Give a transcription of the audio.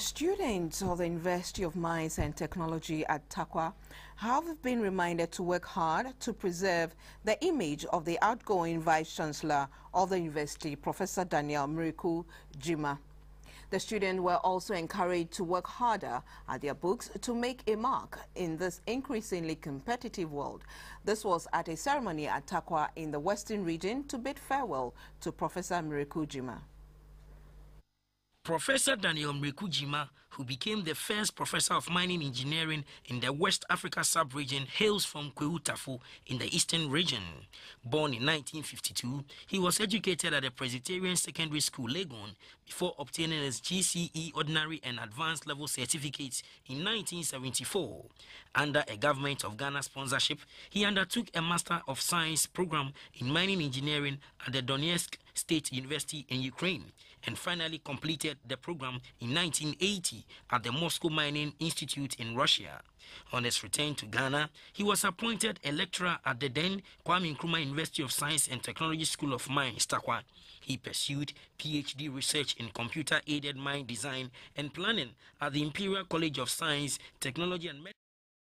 Students of the University of Mines and Technology at Tarkwa have been reminded to work hard to preserve the image of the outgoing Vice-Chancellor of the university, Professor Daniel Mireku Gyimah. The students were also encouraged to work harder at their books to make a mark in this increasingly competitive world. This was at a ceremony at Tarkwa in the Western region to bid farewell to Professor Mireku Gyimah. Professor Daniel Mireku Gyimah, who became the first professor of mining engineering in the West Africa sub-region, hails from Kwahu in the eastern region. Born in 1952, he was educated at the Presbyterian Secondary School, Legon, before obtaining his GCE Ordinary and Advanced Level certificates in 1974. Under a Government of Ghana sponsorship, he undertook a Master of Science program in mining engineering at the Donetsk State University in Ukraine and finally completed the program in 1980 at the Moscow Mining Institute in Russia. On his return to Ghana, he was appointed a lecturer at the then Kwame Nkrumah University of Science and Technology School of Mines, Tarkwa. He pursued PhD research in computer-aided mine design and planning at the Imperial College of Science, Technology and Medicine.